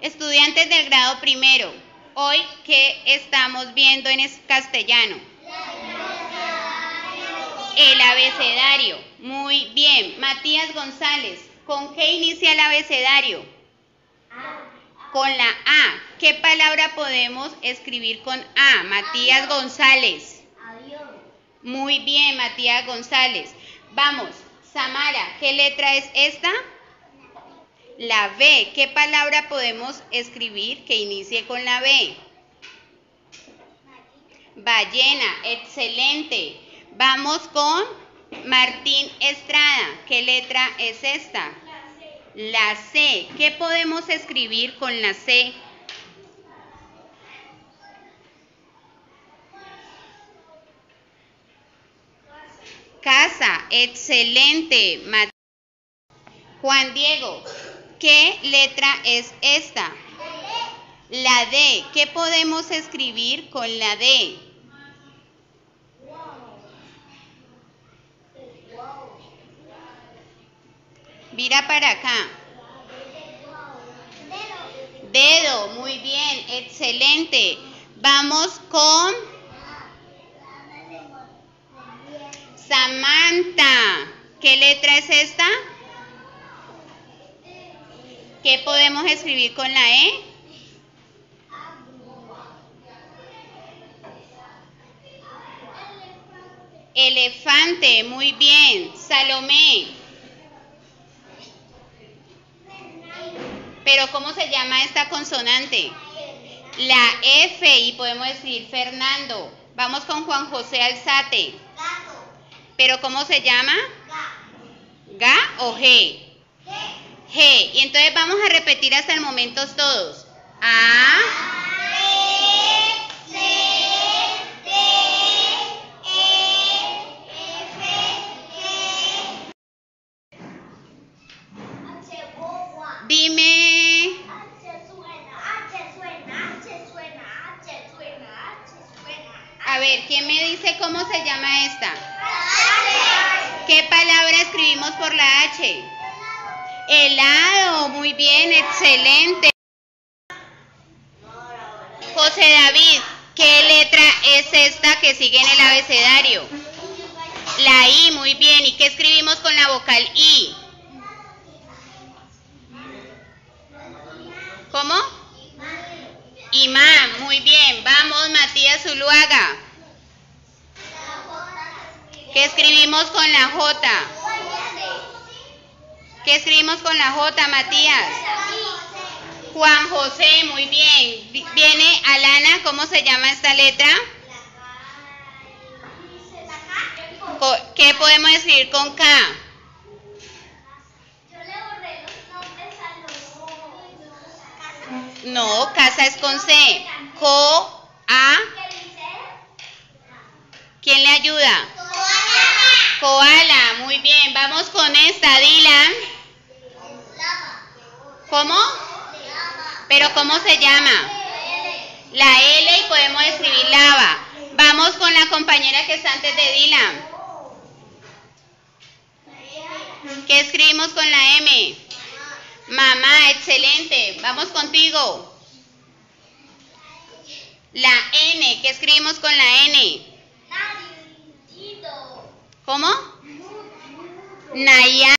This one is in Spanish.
Estudiantes del grado primero, hoy ¿qué estamos viendo en castellano? El abecedario. Muy bien. Matías González, ¿con qué inicia el abecedario? Con la A. ¿Qué palabra podemos escribir con A? Matías González. Muy bien, Matías González. Vamos, Samara, ¿qué letra es esta? La B. ¿Qué palabra podemos escribir que inicie con la B? Ballena. Excelente. Vamos con Martín Estrada. ¿Qué letra es esta? La C. ¿Qué podemos escribir con la C? Casa. Excelente. Juan Diego. ¿Qué letra es esta? La D. ¿Qué podemos escribir con la D? Mira para acá. Dedo, muy bien, excelente. Vamos con Samantha. ¿Qué letra es esta? ¿Qué podemos escribir con la E? Elefante, muy bien. Salomé. Pero ¿cómo se llama esta consonante? La F y podemos decir Fernando. Vamos con Juan José Alzate. ¿Pero cómo se llama? ¿Ga o G? G. Y entonces vamos a repetir hasta el momento todos. A. B, C, D, E, F, G. Dime. A ver, ¿quién me dice cómo se llama esta? ¿Qué palabra escribimos por la H? Helado, muy bien, excelente. José David, ¿qué letra es esta que sigue en el abecedario? La I, muy bien. ¿Y qué escribimos con la vocal I? ¿Cómo? Imán, muy bien. Vamos, Matías Zuluaga. ¿Qué escribimos con la J? ¿Qué escribimos con la J, Matías? Juan José, muy bien. Viene Alana, ¿cómo se llama esta letra? ¿Qué podemos escribir con K? No, casa es con C. Co, A. ¿Quién le ayuda? Koala, muy bien. Vamos con esta, Dylan. ¿Cómo? ¿Pero cómo se llama? La L y podemos escribir lava. Vamos con la compañera que está antes de Dylan. ¿Qué escribimos con la M? Mamá, excelente. Vamos contigo. La N, ¿qué escribimos con la N? ¿Cómo? Naya.